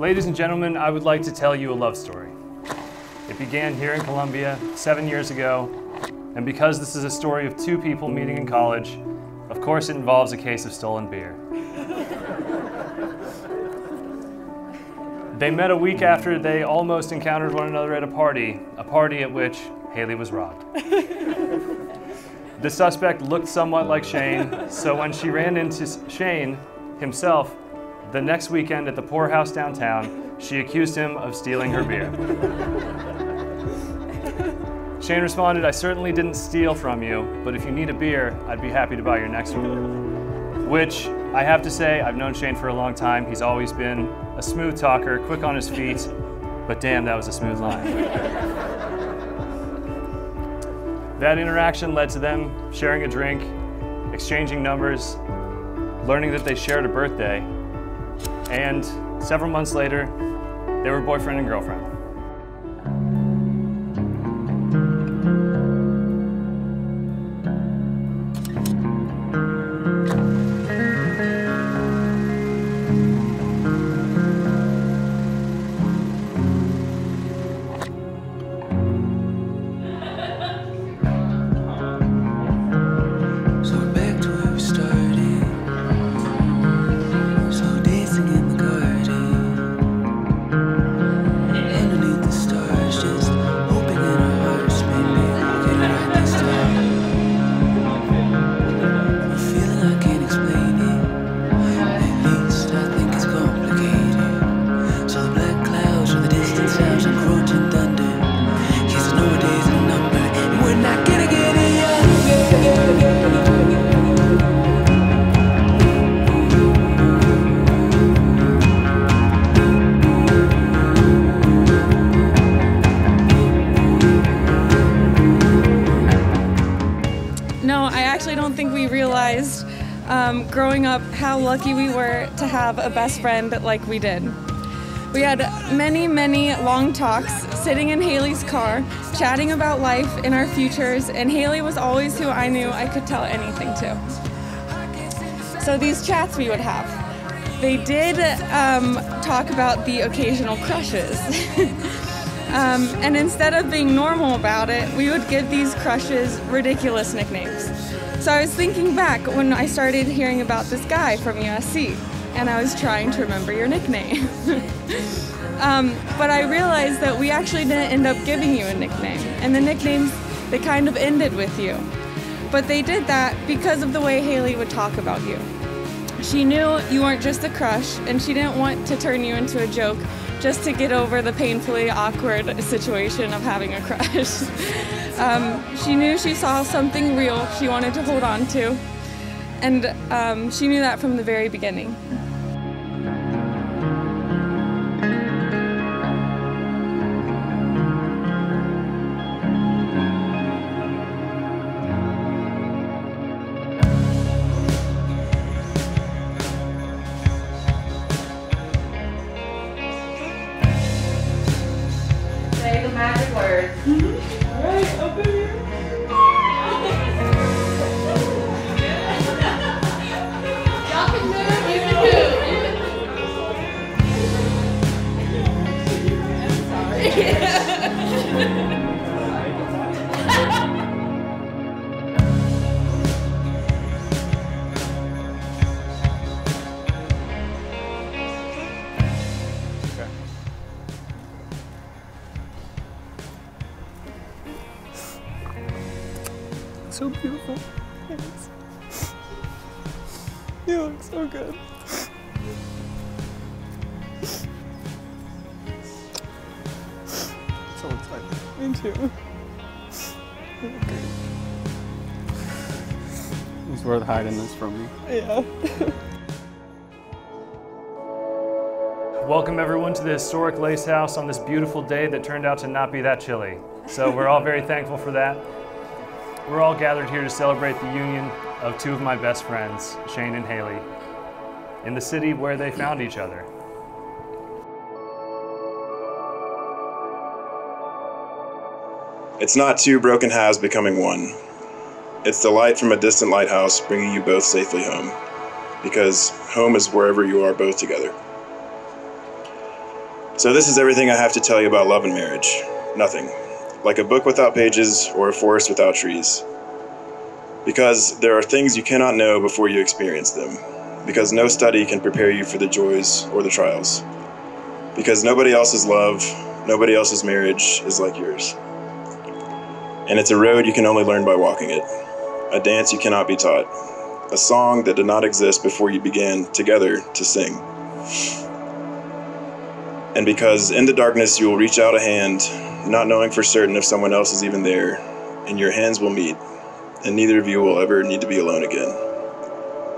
Ladies and gentlemen, I would like to tell you a love story. It began here in Columbia seven years ago, and because this is a story of two people meeting in college, of course it involves a case of stolen beer. they met a week after they almost encountered one another at a party, a party at which Hayley was robbed. the suspect looked somewhat like Shane, so when she ran into Shane himself the next weekend at the poorhouse downtown, she accused him of stealing her beer. Shane responded, I certainly didn't steal from you, but if you need a beer, I'd be happy to buy your next one. Which, I have to say, I've known Shane for a long time. He's always been a smooth talker, quick on his feet, but damn, that was a smooth line. that interaction led to them sharing a drink, exchanging numbers, learning that they shared a birthday, and several months later, they were boyfriend and girlfriend. Realized um, growing up how lucky we were to have a best friend like we did. We had many, many long talks sitting in Hayley's car, chatting about life and our futures, and Hayley was always who I knew I could tell anything to. So these chats we would have. They did um, talk about the occasional crushes. Um, and instead of being normal about it, we would give these crushes ridiculous nicknames. So I was thinking back when I started hearing about this guy from USC, and I was trying to remember your nickname. um, but I realized that we actually didn't end up giving you a nickname, and the nicknames, they kind of ended with you. But they did that because of the way Hayley would talk about you. She knew you weren't just a crush, and she didn't want to turn you into a joke just to get over the painfully awkward situation of having a crush. um, she knew she saw something real she wanted to hold on to, and um, she knew that from the very beginning. Thanks. You look so good. So excited. Me too. It's worth hiding this from me. Yeah. Welcome everyone to the historic Lace House on this beautiful day that turned out to not be that chilly. So we're all very thankful for that. We're all gathered here to celebrate the union of two of my best friends, Shane and Hayley, in the city where they found each other. It's not two broken halves becoming one. It's the light from a distant lighthouse bringing you both safely home. Because home is wherever you are both together. So, this is everything I have to tell you about love and marriage. Nothing. Like a book without pages or a forest without trees. Because there are things you cannot know before you experience them. Because no study can prepare you for the joys or the trials. Because nobody else's love, nobody else's marriage is like yours. And it's a road you can only learn by walking it, a dance you cannot be taught, a song that did not exist before you began together to sing. And because in the darkness you will reach out a hand, not knowing for certain if someone else is even there, and your hands will meet, and neither of you will ever need to be alone again.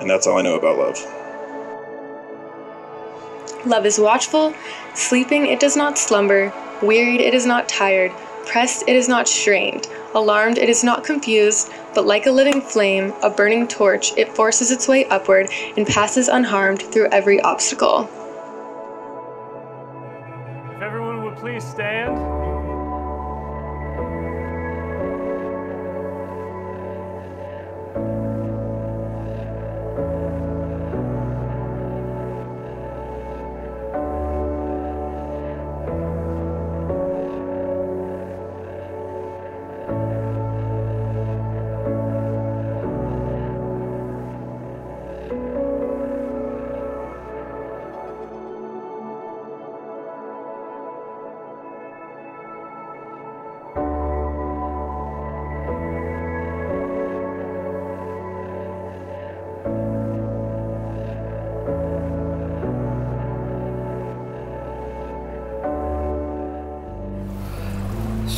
And that's all I know about love. Love is watchful, sleeping it does not slumber, wearied it is not tired, pressed it is not strained, alarmed it is not confused, but like a living flame, a burning torch, it forces its way upward and passes unharmed through every obstacle. If everyone would please stand.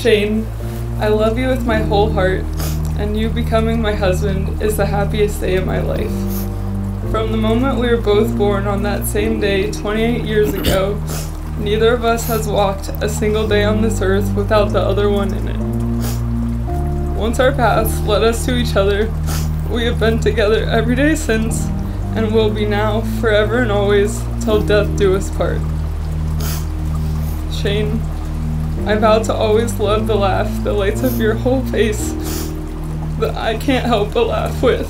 Shane, I love you with my whole heart, and you becoming my husband is the happiest day of my life. From the moment we were both born on that same day 28 years ago, neither of us has walked a single day on this earth without the other one in it. Once our paths led us to each other, we have been together every day since, and will be now, forever and always, till death do us part. Shane, I vow to always love the laugh that lights up your whole face that I can't help but laugh with.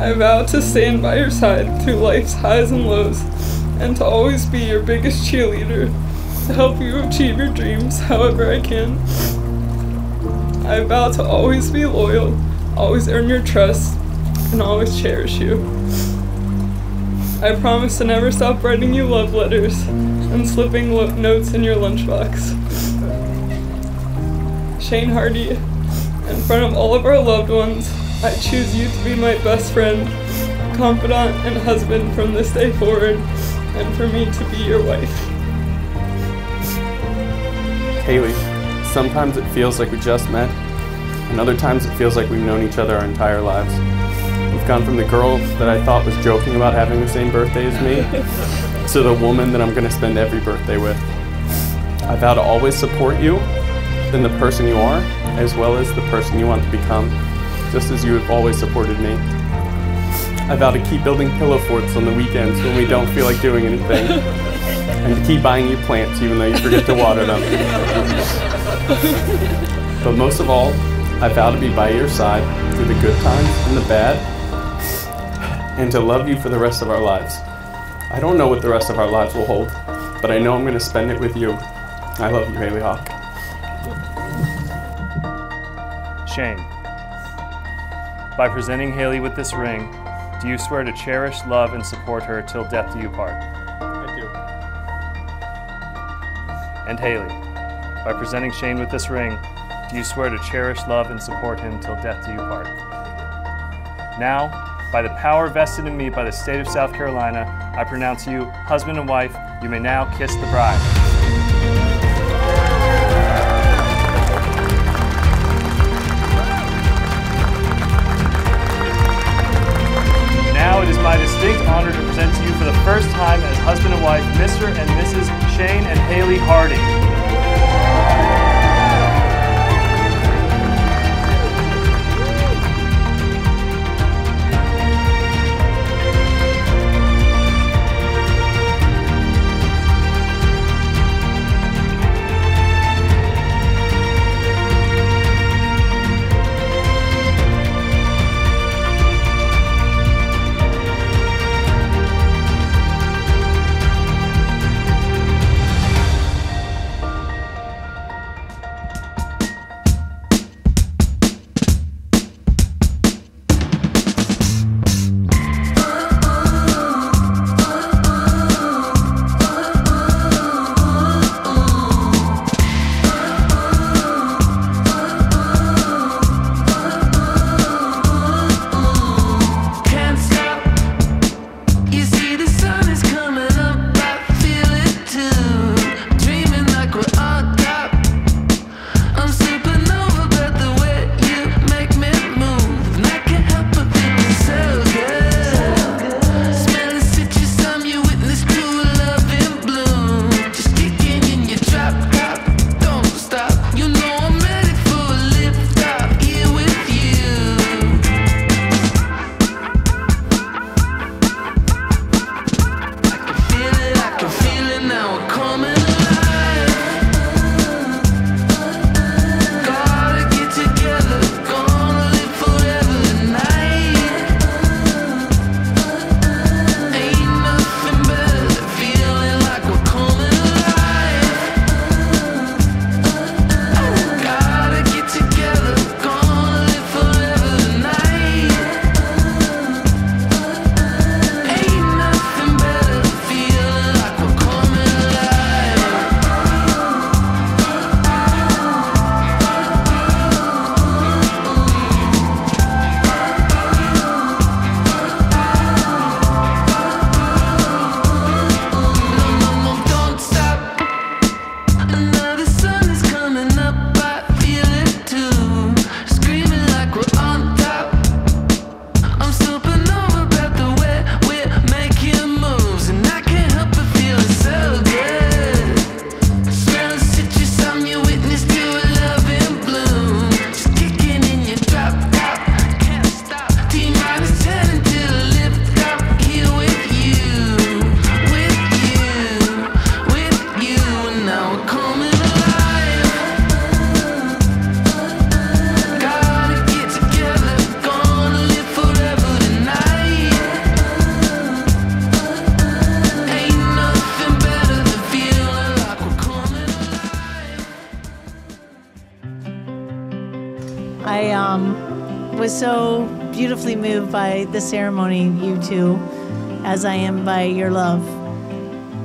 I vow to stand by your side through life's highs and lows and to always be your biggest cheerleader to help you achieve your dreams however I can. I vow to always be loyal, always earn your trust, and always cherish you. I promise to never stop writing you love letters and slipping notes in your lunchbox. Shane Hardy, in front of all of our loved ones, I choose you to be my best friend, confidant, and husband from this day forward, and for me to be your wife. Hayley, sometimes it feels like we just met, and other times it feels like we've known each other our entire lives. We've gone from the girl that I thought was joking about having the same birthday as me to the woman that I'm going to spend every birthday with. I vow to always support you in the person you are, as well as the person you want to become, just as you have always supported me. I vow to keep building pillow forts on the weekends when we don't feel like doing anything, and to keep buying you plants even though you forget to water them. But most of all, I vow to be by your side through the good times and the bad, and to love you for the rest of our lives. I don't know what the rest of our lives will hold, but I know I'm going to spend it with you. I love you, Hayley Hawk. Shane, by presenting Hayley with this ring, do you swear to cherish, love, and support her till death do you part? I do. And Hayley, by presenting Shane with this ring, do you swear to cherish, love, and support him till death do you part? Now, by the power vested in me by the state of South Carolina, I pronounce you husband and wife. You may now kiss the bride. Um, was so beautifully moved by the ceremony, you two, as I am by your love.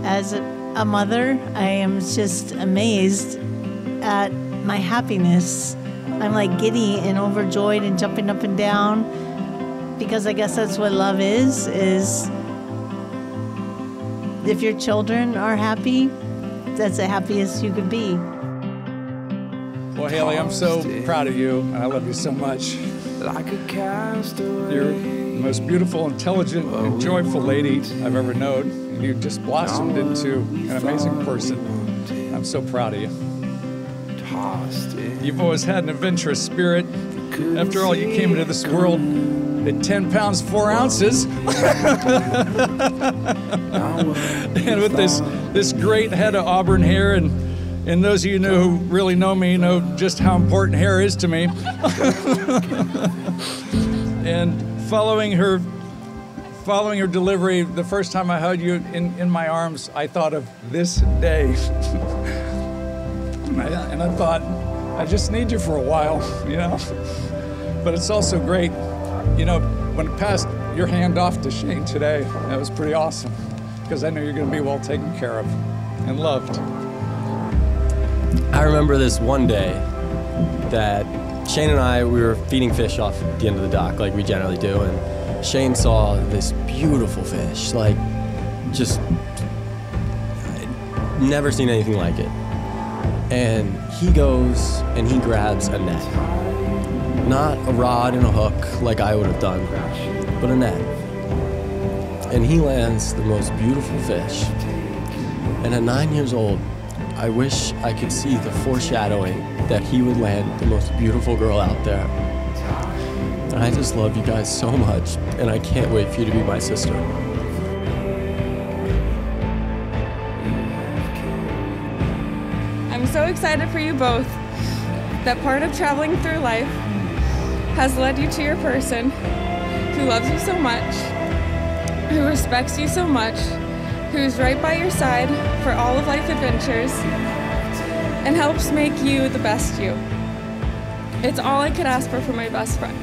As a mother, I am just amazed at my happiness. I'm like giddy and overjoyed and jumping up and down because I guess that's what love is is if your children are happy, that's the happiest you could be. Well, Hayley, I'm so proud of you, I love you so much. You're the most beautiful, intelligent, and joyful lady I've ever known. And you just blossomed into an amazing person. I'm so proud of you. You've always had an adventurous spirit. After all, you came into this world at 10 pounds 4 ounces. and with this, this great head of auburn hair and and those of you know who really know me know just how important hair is to me. and following her following her delivery, the first time I held you in, in my arms, I thought of this day. and, I, and I thought, I just need you for a while, you know? But it's also great, you know, when it passed your hand off to Shane today, that was pretty awesome because I know you're going to be well taken care of and loved. I remember this one day that Shane and I we were feeding fish off the end of the dock like we generally do, and Shane saw this beautiful fish, like just I'd never seen anything like it. And he goes and he grabs a net, not a rod and a hook like I would have done, but a net. And he lands the most beautiful fish. And at nine years old, I wish I could see the foreshadowing that he would land the most beautiful girl out there. And I just love you guys so much, and I can't wait for you to be my sister. I'm so excited for you both. That part of traveling through life has led you to your person who loves you so much, who respects you so much, who's right by your side for all of life adventures, and helps make you the best you. It's all I could ask for for my best friend.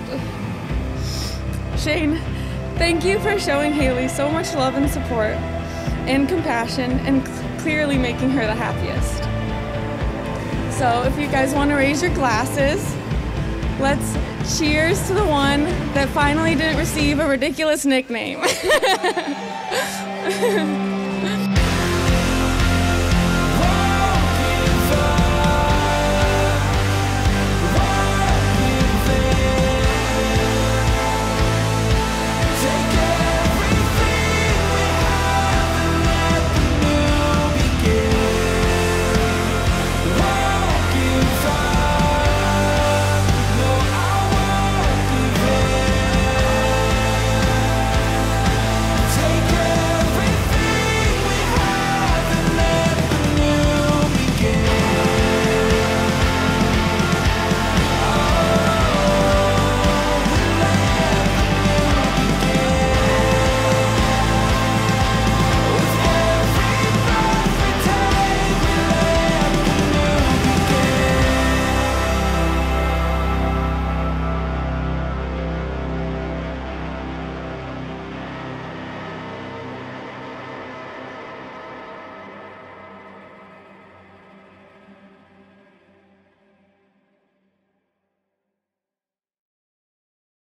Shane, thank you for showing Hayley so much love and support and compassion and clearly making her the happiest. So, if you guys want to raise your glasses, let's cheers to the one that finally didn't receive a ridiculous nickname.